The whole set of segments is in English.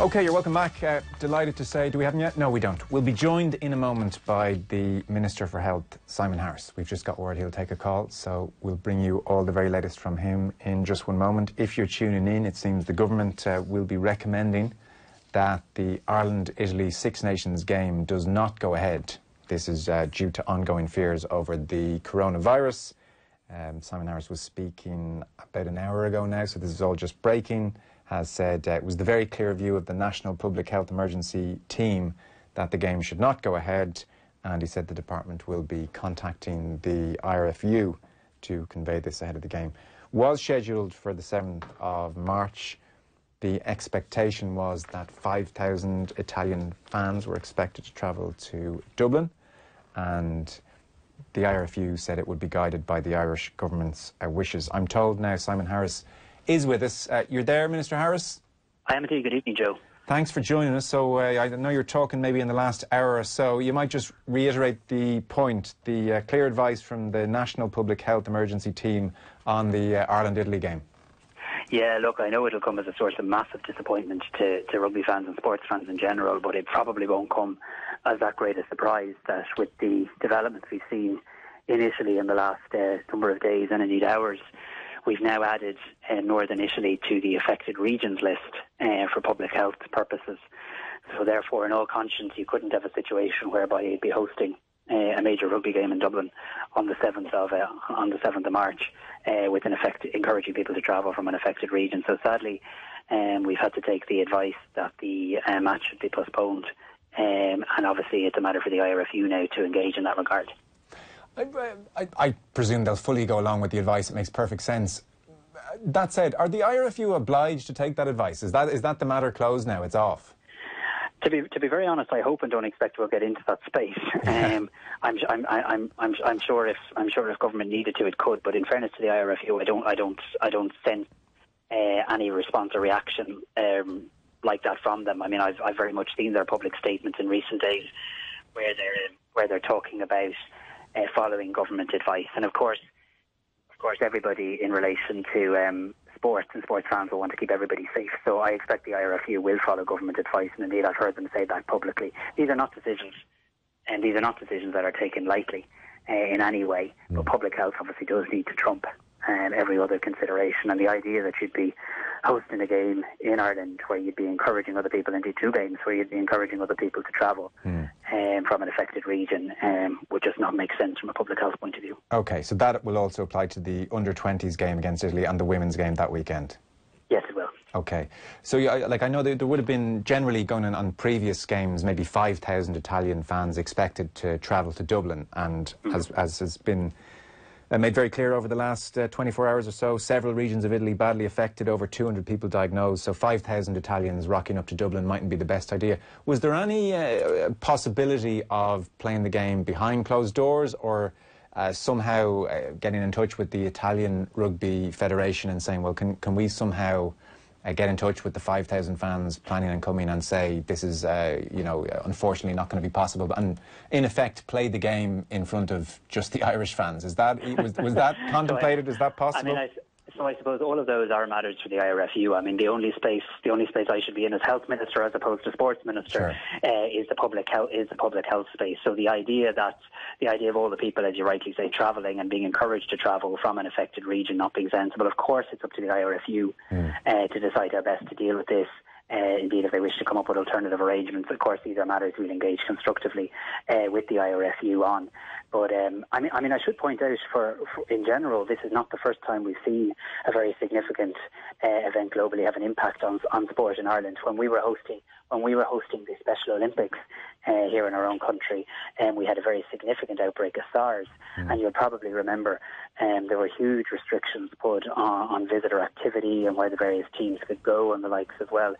Okay, you're welcome back. Uh, delighted to say, do we have him yet? No, we don't. We'll be joined in a moment by the Minister for Health, Simon Harris. We've just got word he'll take a call, so we'll bring you all the very latest from him in just one moment. If you're tuning in, it seems the government uh, will be recommending that the Ireland-Italy Six Nations game does not go ahead. This is uh, due to ongoing fears over the coronavirus. Um, Simon Harris was speaking about an hour ago now, so this is all just breaking has said uh, it was the very clear view of the National Public Health Emergency Team that the game should not go ahead, and he said the department will be contacting the IRFU to convey this ahead of the game. Was scheduled for the 7th of March. The expectation was that 5,000 Italian fans were expected to travel to Dublin, and the IRFU said it would be guided by the Irish government's uh, wishes. I'm told now Simon Harris is with us. Uh, you're there, Minister Harris? I am indeed. Good evening, Joe. Thanks for joining us. So uh, I know you're talking maybe in the last hour or so. You might just reiterate the point, the uh, clear advice from the National Public Health Emergency Team on the uh, Ireland-Italy game. Yeah, look, I know it'll come as a source of massive disappointment to, to rugby fans and sports fans in general, but it probably won't come as that great a surprise that with the developments we've seen in Italy in the last uh, number of days and indeed hours, We've now added uh, Northern Italy to the affected regions list uh, for public health purposes. So therefore, in all conscience, you couldn't have a situation whereby you'd be hosting uh, a major rugby game in Dublin on the seventh of uh, on the seventh of March, uh, with an effect encouraging people to travel from an affected region. So sadly, um, we've had to take the advice that the uh, match should be postponed, um, and obviously it's a matter for the IRFU now to engage in that regard. I, I, I, presume they'll fully go along with the advice. It makes perfect sense. That said, are the IRFU obliged to take that advice? Is that is that the matter closed now? It's off. To be to be very honest, I hope and don't expect we'll get into that space. um, I'm, I'm I'm I'm I'm sure if I'm sure if government needed to, it could. But in fairness to the IRFU, I don't I don't I don't sense uh, any response or reaction um, like that from them. I mean, I've I've very much seen their public statements in recent days where they're where they're talking about uh, following government advice. And of course, of course, everybody in relation to um, sports and sports fans will want to keep everybody safe. So I expect the IRFU will follow government advice, and indeed I've heard them say that publicly. These are not decisions, and these are not decisions that are taken lightly uh, in any way. But public health obviously does need to trump um, every other consideration. And the idea that you'd be hosting a game in Ireland where you'd be encouraging other people, into two games where you'd be encouraging other people to travel mm. Um, from an affected region um, would just not make sense from a public health point of view. Okay, so that will also apply to the under 20s game against Italy and the women's game that weekend? Yes, it will. Okay, so like I know there, there would have been generally going on, on previous games, maybe 5,000 Italian fans expected to travel to Dublin, and mm. as, as has been made very clear over the last uh, 24 hours or so. Several regions of Italy badly affected, over 200 people diagnosed, so 5,000 Italians rocking up to Dublin mightn't be the best idea. Was there any uh, possibility of playing the game behind closed doors or uh, somehow uh, getting in touch with the Italian Rugby Federation and saying, well, can, can we somehow uh, get in touch with the 5,000 fans planning on coming and say this is, uh, you know, unfortunately not going to be possible, and in effect play the game in front of just the Irish fans. Is that was, was that contemplated? is that possible? I mean, I, so I suppose all of those are matters for the IRFU. I mean, the only space the only space I should be in as health minister as opposed to sports minister sure. uh, is the public health is the public health space. So the idea that the idea of all the people, as you rightly say, travelling and being encouraged to travel from an affected region not being sensible. Of course, it's up to the IRFU mm. uh, to decide how best to deal with this. Uh, indeed, if they wish to come up with alternative arrangements, of course, these are matters we'll engage constructively uh, with the IRFU on. But um, I mean, I mean, I should point out, for, for, in general, this is not the first time we've seen a very significant uh, event globally have an impact on on sport in Ireland. When we were hosting when we were hosting the Special Olympics uh, here in our own country, um, we had a very significant outbreak of SARS. Mm. And you'll probably remember um, there were huge restrictions put on, on, visitor activity and where the various teams could go and the likes as well.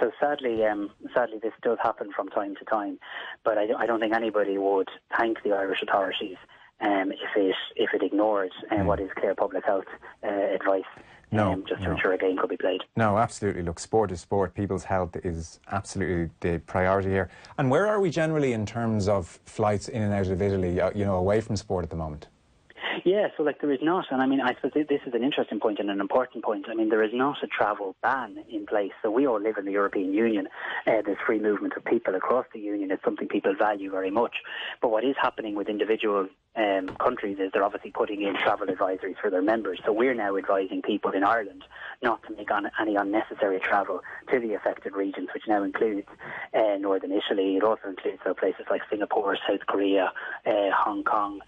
So sadly, um, sadly, this does happen from time to time. But I, I don't think anybody would thank the Irish authorities um, if it if it ignored uh, mm. what is clear public health uh, advice no, um, just to no. ensure a game could be played. No, absolutely. Look, sport is sport. People's health is absolutely the priority here. And where are we generally in terms of flights in and out of Italy, uh, you know, away from sport at the moment? Yeah, so like there is not, and I mean, I suppose this is an interesting point and an important point. I mean, there is not a travel ban in place. So we all live in the European Union. Uh, there's free movement of people across the union. It's something people value very much. But what is happening with individual um, countries is they're obviously putting in travel advisories for their members. So we're now advising people in Ireland not to make on any unnecessary travel to the affected regions, which now includes uh, northern Italy. It also includes so places like Singapore, South Korea, uh, Hong Kong,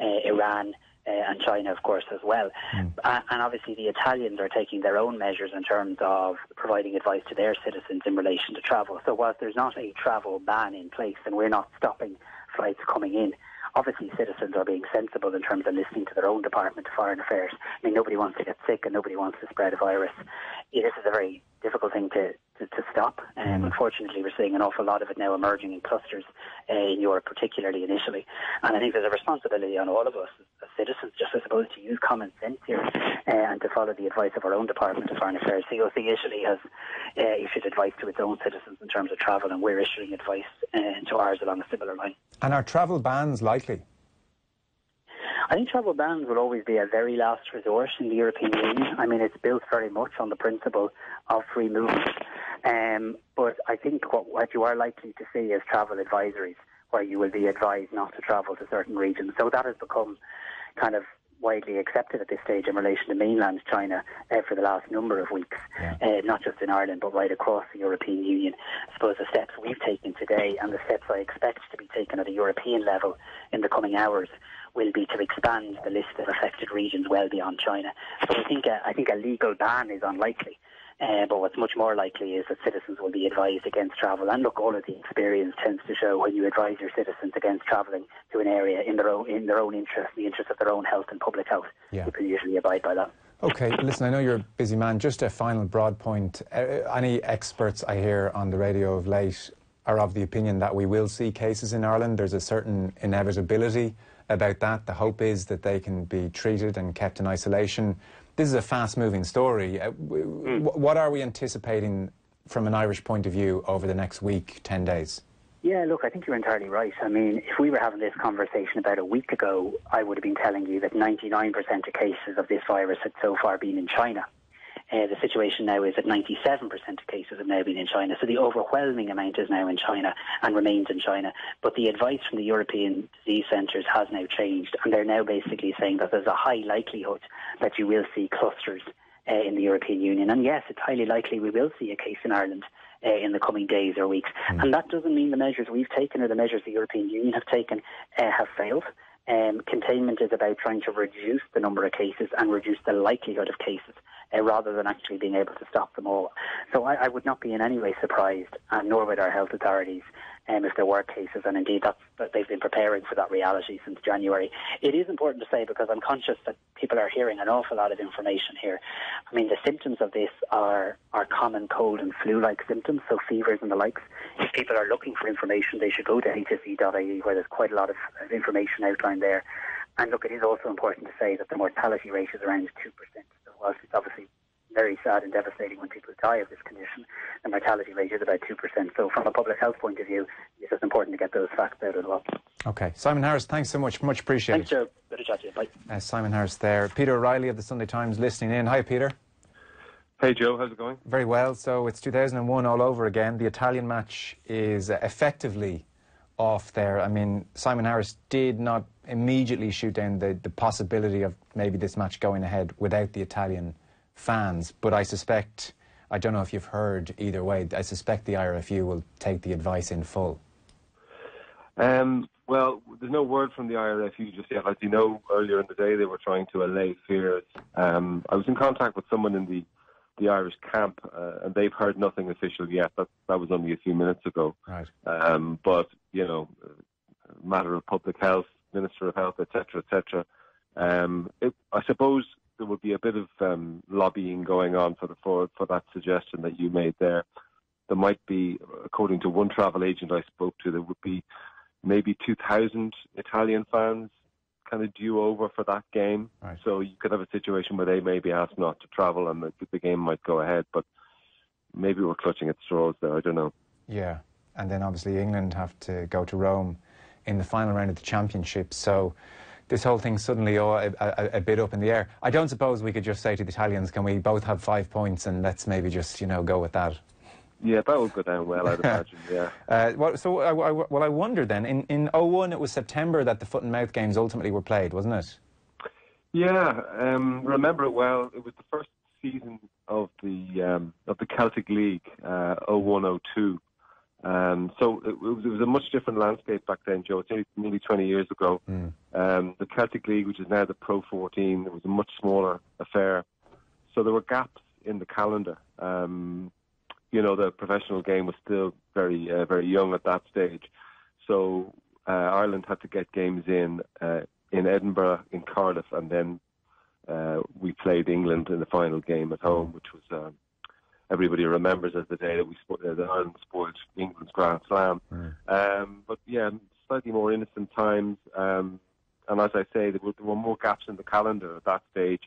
uh, Iran uh, and China, of course, as well. Mm. Uh, and obviously, the Italians are taking their own measures in terms of providing advice to their citizens in relation to travel. So, whilst there's not a travel ban in place and we're not stopping flights coming in, obviously citizens are being sensible in terms of listening to their own Department of Foreign Affairs. I mean, nobody wants to get sick and nobody wants to spread a virus. This is a very difficult thing to, to, to stop. And um, unfortunately, we're seeing an awful lot of it now emerging in clusters uh, in Europe, particularly in Italy. And I think there's a responsibility on all of us as citizens, just I suppose, to use common sense here uh, and to follow the advice of our own Department of Foreign Affairs. COC Italy has uh, issued advice to its own citizens in terms of travel, and we're issuing advice uh, to ours along a similar line. And are travel bans likely? I think travel bans will always be a very last resort in the European Union. I mean, it's built very much on the principle of free movement. Um, but I think what, what you are likely to see is travel advisories, where you will be advised not to travel to certain regions. So that has become kind of widely accepted at this stage in relation to mainland China uh, for the last number of weeks, yeah. uh, not just in Ireland but right across the European Union. I suppose the steps we've taken today and the steps I expect to be taken at a European level in the coming hours will be to expand the list of affected regions well beyond China. So I think a, I think a legal ban is unlikely. Uh, but what's much more likely is that citizens will be advised against travel. And look, all of the experience tends to show when you advise your citizens against travelling to an area in their own in their own interest, in the interest of their own health and public health, yeah. people usually abide by that. Okay, listen, I know you're a busy man. Just a final broad point. Uh, any experts I hear on the radio of late are of the opinion that we will see cases in Ireland. There's a certain inevitability about that. The hope is that they can be treated and kept in isolation. This is a fast moving story. Uh, mm. What are we anticipating from an Irish point of view over the next week, 10 days? Yeah, look, I think you're entirely right. I mean, if we were having this conversation about a week ago, I would have been telling you that 99% of cases of this virus had so far been in China. Uh, the situation now is that 97% of cases have now been in China. So the overwhelming amount is now in China and remains in China. But the advice from the European disease centres has now changed, and they're now basically saying that there's a high likelihood that you will see clusters uh, in the European Union. And yes, it's highly likely we will see a case in Ireland. Uh, in the coming days or weeks. Mm. And that doesn't mean the measures we've taken or the measures the European Union have taken uh, have failed. Um, containment is about trying to reduce the number of cases and reduce the likelihood of cases uh, rather than actually being able to stop them all. So I, I would not be in any way surprised, nor would our health authorities, um, if there were cases, and indeed that's, that they've been preparing for that reality since January. It is important to say because I'm conscious that people are hearing an awful lot of information here. I mean, the symptoms of this are, are common cold and flu-like symptoms, so fevers and the likes. If people are looking for information, they should go to hse.ie where there's quite a lot of information outlined there. And look, it is also important to say that the mortality rate is around 2%. So whilst it's obviously very sad and devastating when people die of this condition. The mortality rate is about 2%. So, from a public health point of view, it's just important to get those facts out as well. Okay. Simon Harris, thanks so much. Much appreciated. Thanks, Joe. Good to chat to you. Bye. Uh, Simon Harris there. Peter O'Reilly of the Sunday Times listening in. Hi, Peter. Hey, Joe. How's it going? Very well. So, it's 2001 all over again. The Italian match is uh, effectively off there. I mean, Simon Harris did not immediately shoot down the, the possibility of maybe this match going ahead without the Italian fans. But I suspect, I don't know if you've heard either way, I suspect the IRFU will take the advice in full. Um, well, there's no word from the IRFU just yet. As you know, earlier in the day they were trying to allay fears. Um, I was in contact with someone in the the Irish camp, uh, and they've heard nothing official yet. That that was only a few minutes ago. Right. Um, but you know, matter of public health, Minister of Health, etc., etc. Um, I suppose there would be a bit of um, lobbying going on for, the, for for that suggestion that you made there. There might be, according to one travel agent I spoke to, there would be maybe 2,000 Italian fans kind of due over for that game. Right. So you could have a situation where they may be asked not to travel and the, the game might go ahead. But maybe we're clutching at straws there. I don't know. Yeah, and then obviously England have to go to Rome in the final round of the championship. So this whole thing suddenly all a, a, a, bit up in the air. I don't suppose we could just say to the Italians, can we both have five points and let's maybe just, you know, go with that. Yeah, that would go down well, I'd imagine, yeah. Uh, well, so, I, I, well, I wonder then, in, in 01, it was September that the foot and mouth games ultimately were played, wasn't it? Yeah, um, remember it well. It was the first season of the um, of the Celtic League, uh, 0102. Um, so it, it, was, it, was, a much different landscape back then, Joe. It's nearly, nearly 20 years ago. Mm. Um, the Celtic League, which is now the Pro 14, it was a much smaller affair. So there were gaps in the calendar. Um, you know, the professional game was still very, uh, very young at that stage. So uh, Ireland had to get games in uh, in Edinburgh, in Cardiff, and then uh, we played England in the final game at home, which was um, everybody remembers as the day that we spo- uh, that Ireland spoiled England's Grand Slam. Mm. Um, but yeah, slightly more innocent times. Um, and as I say, there were, there were, more gaps in the calendar at that stage.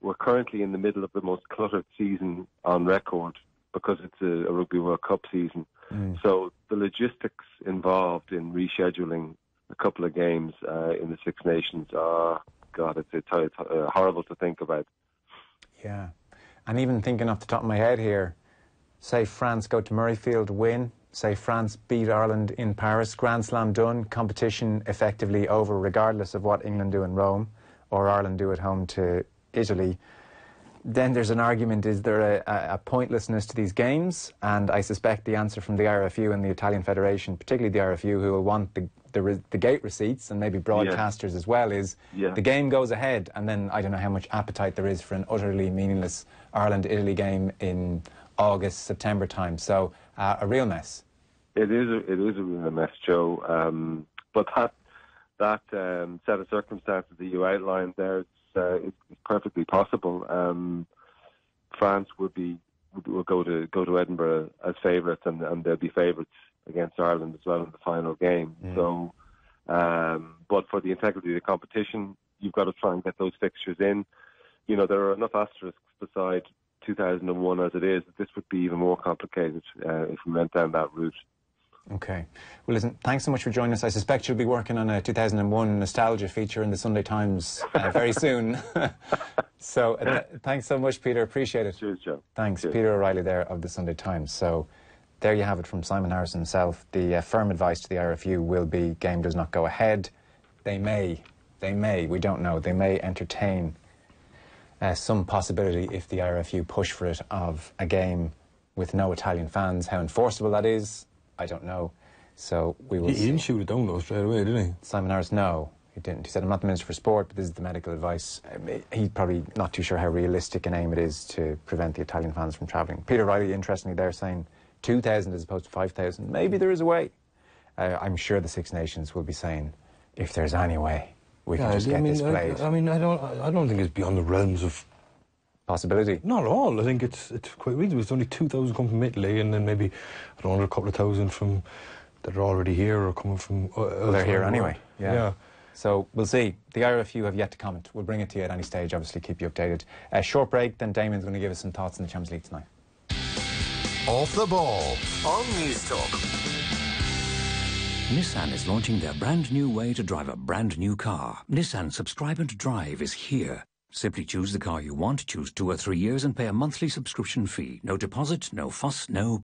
We're currently in the middle of the most cluttered season on record because it's a, a Rugby World Cup season. Mm. So the logistics involved in rescheduling a couple of games uh, in the Six Nations are, God, it's, it's, it's uh, horrible to think about. Yeah. And even thinking off the top of my head here, say France go to Murrayfield, win, say France beat Ireland in Paris, Grand Slam done, competition effectively over, regardless of what England do in Rome or Ireland do at home to Italy. Then there's an argument is there a, a, pointlessness to these games? And I suspect the answer from the RFU and the Italian Federation, particularly the RFU, who will want the, the, the gate receipts and maybe broadcasters yeah. as well, is yeah. the game goes ahead, and then I don't know how much appetite there is for an utterly meaningless Ireland Italy game in August, September time. So uh, a real mess. It is. A, it is a real mess, Joe. Um, but that that um, set of circumstances that you outlined there, it's, uh, it's perfectly possible. Um, France would be will go to go to Edinburgh as favourites, and, and they'll be favourites against Ireland as well in the final game. Mm. So, um, but for the integrity of the competition, you've got to try and get those fixtures in. You know, there are enough asterisks beside 2001 as it is, this would be even more complicated uh, if we went down that route. Okay. Well, listen, thanks so much for joining us. I suspect you'll be working on a 2001 nostalgia feature in the Sunday Times uh, very soon. so uh, th- thanks so much, Peter. Appreciate it. Cheers, Joe. Thanks. Cheers. Peter O'Reilly there of the Sunday Times. So there you have it from Simon Harris himself. The uh, firm advice to the RFU will be game does not go ahead. They may, they may, we don't know, they may entertain uh, some possibility, if the RFU push for it, of a game with no Italian fans. How enforceable that is, I don't know. So we will. He, he didn't shoot it down though straight away, did he? Simon Harris, no, he didn't. He said, "I'm not the minister for sport, but this is the medical advice." Um, he's probably not too sure how realistic an aim it is to prevent the Italian fans from travelling. Peter Riley, interestingly, they're saying 2,000 as opposed to 5,000. Maybe there is a way. Uh, I'm sure the Six Nations will be saying, if there's any way we yeah, can just I get mean, this played. I, I, mean, I don't, I don't think it's beyond the realms of possibility. Not at all. I think it's it's quite reasonable. It's only two thousand come from Italy, and then maybe I don't know a couple of thousand from that are already here or coming from. Uh, well, they're here anyway. Yeah. yeah. So we'll see. The RFU have yet to comment. We'll bring it to you at any stage. Obviously, keep you updated. A short break. Then Damien's going to give us some thoughts on the Champions League tonight. Off the ball on Newstalk. Nissan is launching their brand new way to drive a brand new car. Nissan Subscribe and Drive is here. Simply choose the car you want, choose two or three years, and pay a monthly subscription fee. No deposit, no fuss, no